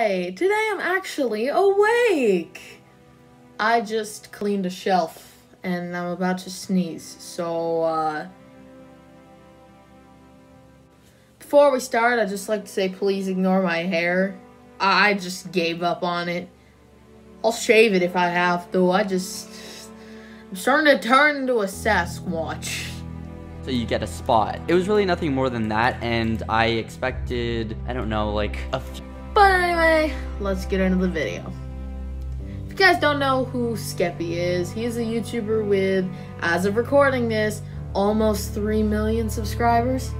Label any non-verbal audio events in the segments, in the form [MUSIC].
Hi! Today I'm actually awake! I just cleaned a shelf and I'm about to sneeze, so, uh. Before we start, I'd just like to say please ignore my hair. I just gave up on it. I'll shave it if I have to. I just. I'm starting to turn into a Sasquatch. so you get a spot. It was really nothing more than that, and I expected, I don't know, like a few. But anyway, let's get into the video. If you guys don't know who Skeppy is, he is a YouTuber with, as of recording this, almost 3 million subscribers.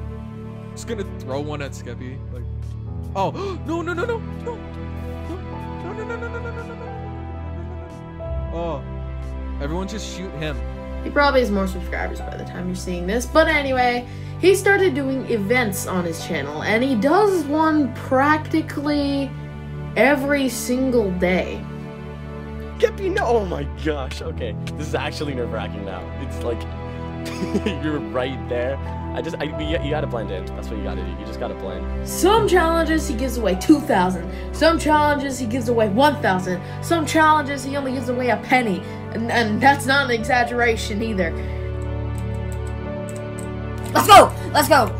Just gonna throw one at Skeppy. Like, oh no no no no no no no no no no no no no no no no. Oh, everyone just shoot him. He probably has more subscribers by the time you're seeing this. But anyway, he started doing events on his channel, and he does one practically every single day. Skeppy, no! Oh my gosh. Okay, this is actually nerve wracking now. It's like [LAUGHS] you're right there. I just, I, you, you gotta blend in. That's what you gotta do. You just gotta blend. Some challenges he gives away 2,000. Some challenges he gives away 1,000. Some challenges he only gives away a penny. And, and that's not an exaggeration either. Let's go! Let's go!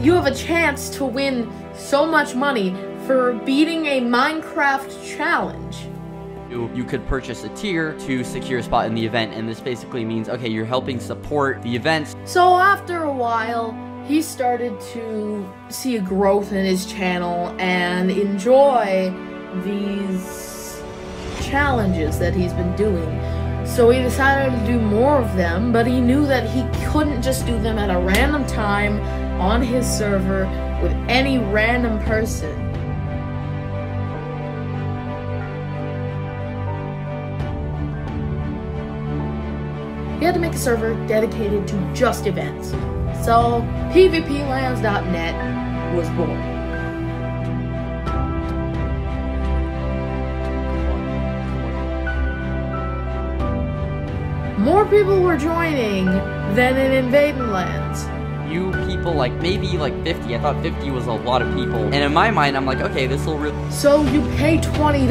You have a chance to win so much money for beating a Minecraft challenge. You, you could purchase a tier to secure a spot in the event, and this basically means, okay, you're helping support the events. So after a while, he started to see a growth in his channel and enjoy these challenges that he's been doing. So he decided to do more of them, but he knew that he couldn't just do them at a random time on his server with any random person. He had to make a server dedicated to just events. So PvPlands.net was born. More people were joining than in Invading Lands. You people, like, maybe like 50. I thought 50 was a lot of people. And in my mind, I'm like, okay, this will really. So you pay $20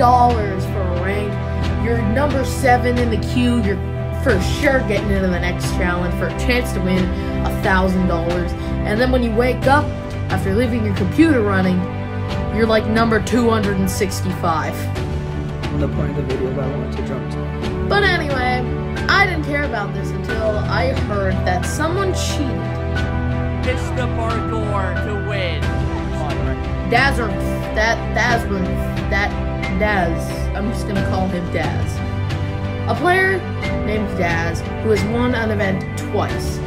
for a rank. You're number seven in the queue. You're for sure getting into the next challenge for a chance to win $1,000. And then when you wake up after leaving your computer running, you're like number 265. the point of the video that I wanted to jump to. But anyway, I didn't care about this until I heard that someone cheated. The parkour to win. Dazzer, that Dazman, that Daz. I'm just gonna call him Daz. A player named Daz who has won an event twice.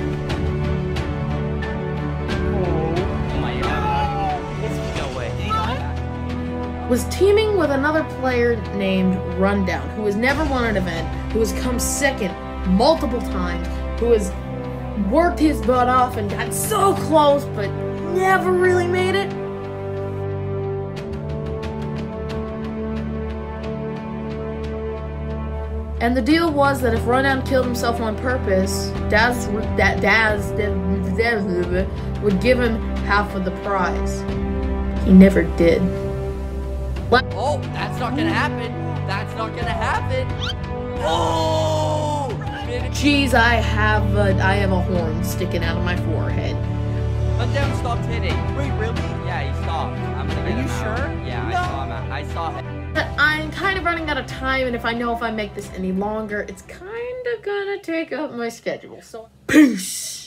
Oh my god. No way. Was teaming with another player named Rundown, who has never won an event, who has come second multiple times, who has worked his butt off and got so close but never really made it. And the deal was that if Rundown killed himself on purpose, Daz, that Daz, Daz would give him half of the prize. He never did. Oh, that's not gonna happen. That's not gonna happen. [GASPS] Oh! Jeez, I have a I have a horn sticking out of my forehead. Rundown stopped hitting. Wait, really? Yeah, he stopped. I'm gonna get you out. sure? Yeah, I saw him. I saw him. But I'm kind of running out of time, and if I know if I make this any longer, it's kind of gonna take up my schedule. So, peace.